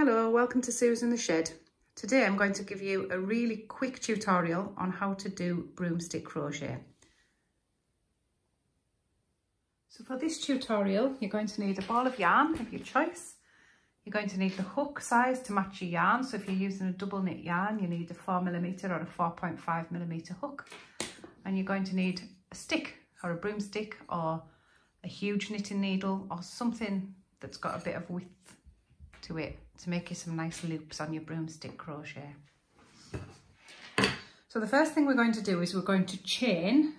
Hello, welcome to Sooz in the Shed. Today I'm going to give you a really quick tutorial on how to do broomstick crochet. So for this tutorial you're going to need a ball of yarn of your choice. You're going to need the hook size to match your yarn. So if you're using a double knit yarn you need a 4mm or a 4.5mm hook. And you're going to need a stick or a broomstick or a huge knitting needle or something that's got a bit of width to it to make you some nice loops on your broomstick crochet. So the first thing we're going to do is we're going to chain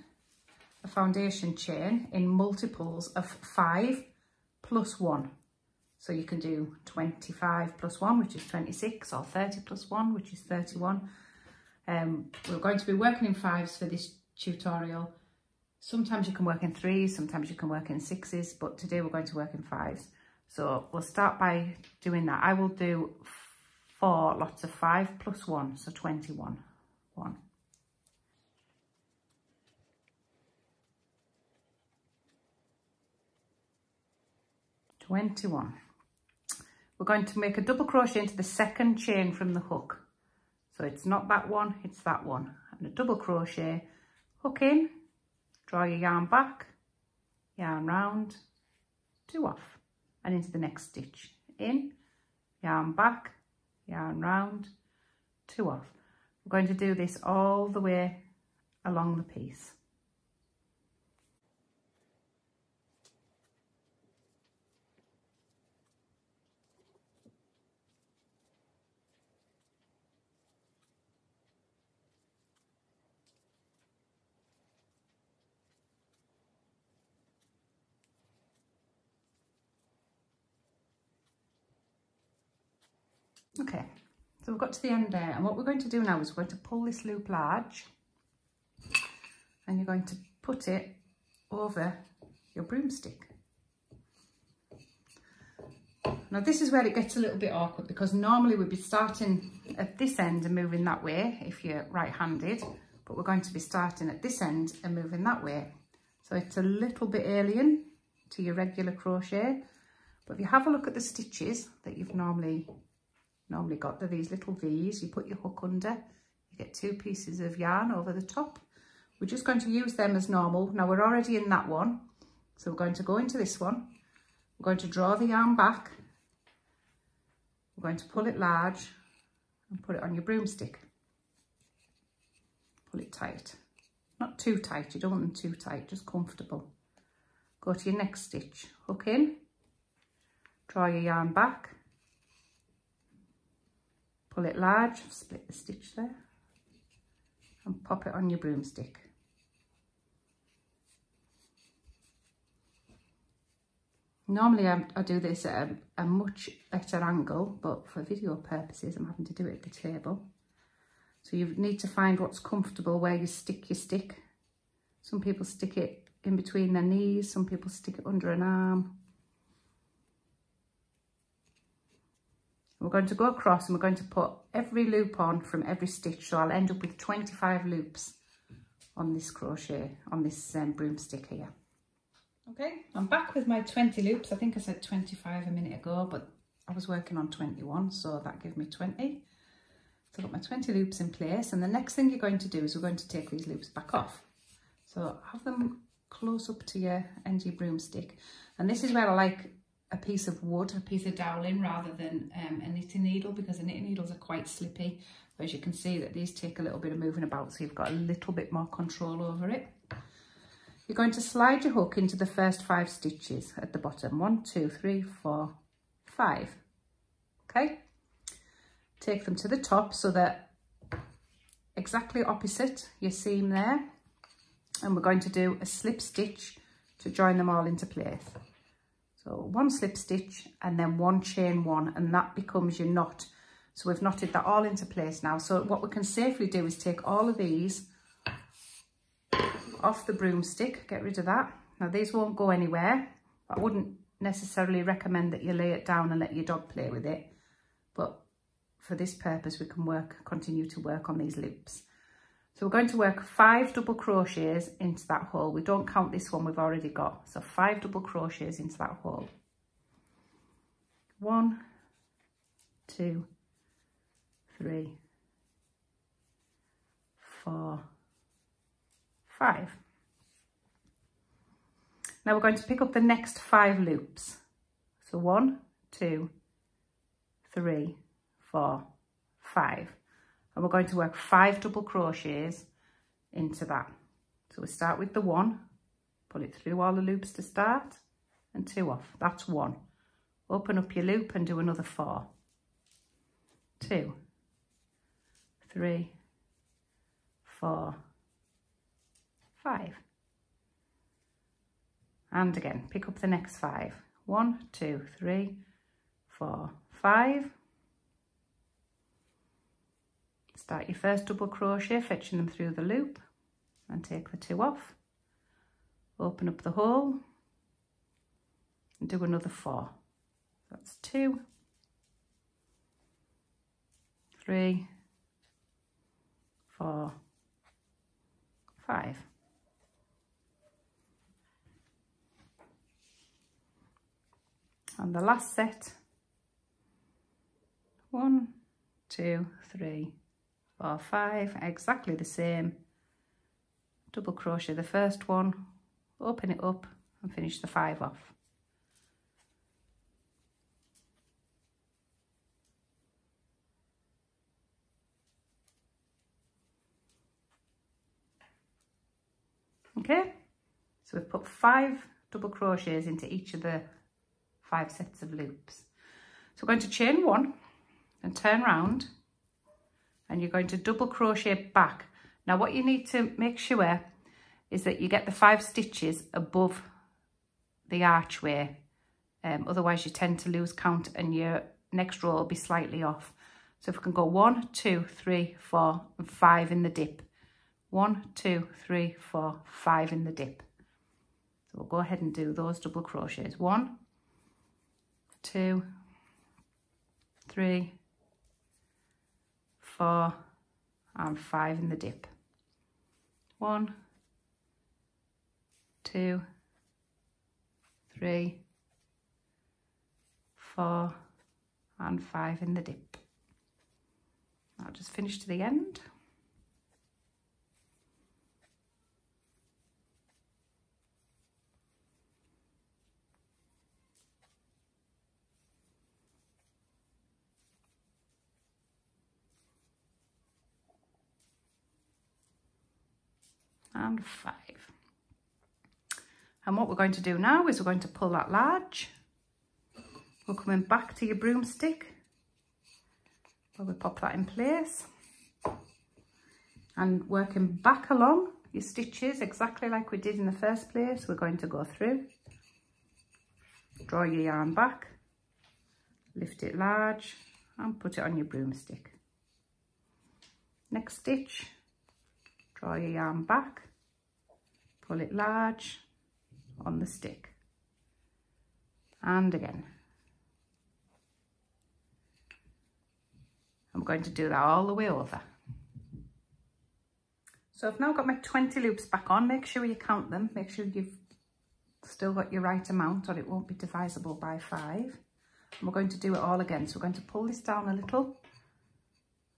a foundation chain in multiples of 5 plus 1. So you can do 25 plus 1, which is 26, or 30 plus 1, which is 31. Um, we're going to be working in fives for this tutorial. Sometimes you can work in threes, sometimes you can work in sixes, but today we're going to work in fives. So we'll start by doing that. I will do four lots of five plus one, so 21. One. Twenty-one. We're going to make a double crochet into the second chain from the hook. So it's not that one, it's that one. And a double crochet, hook in, draw your yarn back, yarn round, two off and into the next stitch. In, yarn back, yarn round, two off. We're going to do this all the way along the piece. Okay, so we've got to the end there and what we're going to do now is we're going to pull this loop large and you're going to put it over your broomstick. Now this is where it gets a little bit awkward because normally we'd be starting at this end and moving that way if you're right-handed, but we're going to be starting at this end and moving that way. So it's a little bit alien to your regular crochet, but if you have a look at the stitches that you've normally normally got these little V's. You put your hook under, you get two pieces of yarn over the top. We're just going to use them as normal. Now we're already in that one. So we're going to go into this one. We're going to draw the yarn back. We're going to pull it large and put it on your broomstick. Pull it tight. Not too tight, you don't want them too tight, just comfortable. Go to your next stitch, hook in, draw your yarn back, pull it large, split the stitch there and pop it on your broomstick. Normally I, I do this at a, a, much better angle, but for video purposes I'm having to do it at the table. So you need to find what's comfortable where you stick your stick. Some people stick it in between their knees, some people stick it under an arm. We're going to go across and we're going to put every loop on from every stitch. So I'll end up with 25 loops on this crochet, on this um, broomstick here. Okay, I'm back with my 20 loops. I think I said 25 a minute ago, but I was working on 21, so that gave me 20. So I've got my 20 loops in place. And the next thing you're going to do is we're going to take these loops back off. So have them close up to your end of your broomstick. And this is where I like a piece of wood, a piece of doweling rather than um, a knitting needle because the knitting needles are quite slippy. But as you can see that these take a little bit of moving about so you've got a little bit more control over it. You're going to slide your hook into the first five stitches at the bottom. One, two, three, four, five. Okay. Take them to the top so that exactly opposite your seam there. And we're going to do a slip stitch to join them all into place. So one slip stitch and then one chain one and that becomes your knot. So we've knotted that all into place now. So what we can safely do is take all of these off the broomstick, get rid of that. Now these won't go anywhere. I wouldn't necessarily recommend that you lay it down and let your dog play with it. But for this purpose, we can work, continue to work on these loops. So we're going to work five double crochets into that hole. We don't count this one we've already got. So five double crochets into that hole. One, two, three, four, five. Now we're going to pick up the next five loops. So one, two, three, four, five. And we're going to work five double crochets into that. So we start with the one, pull it through all the loops to start and two off. That's one. Open up your loop and do another four. Two, three, four, five. And again, pick up the next five. One, two, three, four, five. Start your first double crochet, fetching them through the loop and take the two off. Open up the hole and do another four. That's two, three, four, five. And the last set, one, two, three, four, five, exactly the same. Double crochet the first one, open it up and finish the five off. Okay, so we've put five double crochets into each of the five sets of loops. So we're going to chain one and turn round and you're going to double crochet back. Now what you need to make sure is that you get the five stitches above the archway. Um, otherwise you tend to lose count and your next row will be slightly off. So if we can go one, two, three, four, and five in the dip. One, two, three, four, five in the dip. So we'll go ahead and do those double crochets. One, two, three, four, and five in the dip. One, two, three, four, and five in the dip. I'll just finish to the end. And five. And what we're going to do now is we're going to pull that large. We're coming back to your broomstick where we pop that in place and working back along your stitches exactly like we did in the first place. We're going to go through, draw your yarn back, lift it large and put it on your broomstick. Next stitch, draw your yarn back, pull it large on the stick and again. I'm going to do that all the way over. So I've now got my 20 loops back on. Make sure you count them. Make sure you've still got your right amount or it won't be divisible by five. And we're going to do it all again. So we're going to pull this down a little.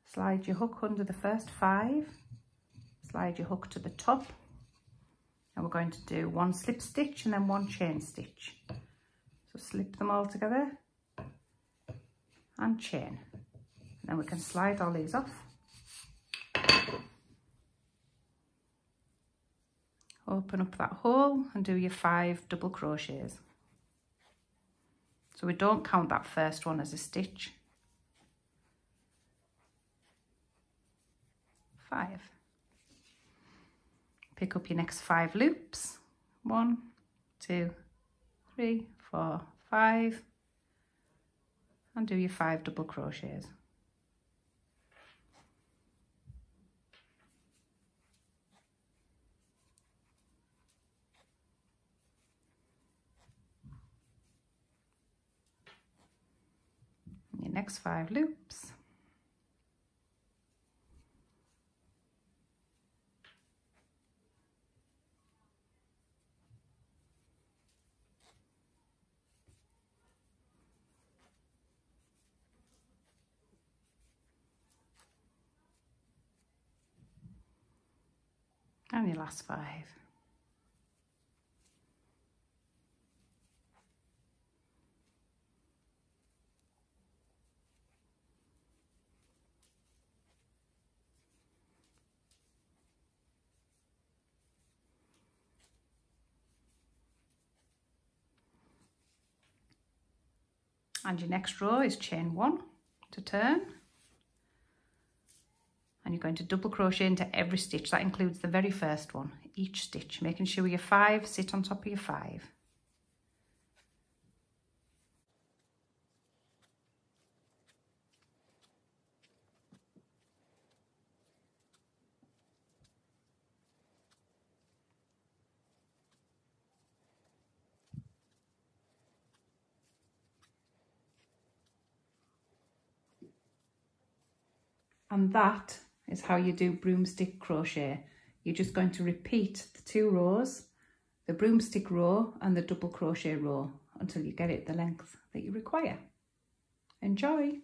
Slide your hook under the first five slide your hook to the top. And we're going to do one slip stitch and then one chain stitch. So slip them all together and chain. Then we can slide all these off. Open up that hole and do your five double crochets. So we don't count that first one as a stitch. Five pick up your next five loops. One, two, three, four, five. And do your five double crochets. Your next five loops. And your last five. and your next row is chain one to turn and you're going to double crochet into every stitch. That includes the very first one each stitch making sure your five sit on top of your five. And that is how you do broomstick crochet. You're just going to repeat the two rows, the broomstick row and the double crochet row until you get it the length that you require. Enjoy!